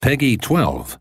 Peggy 12.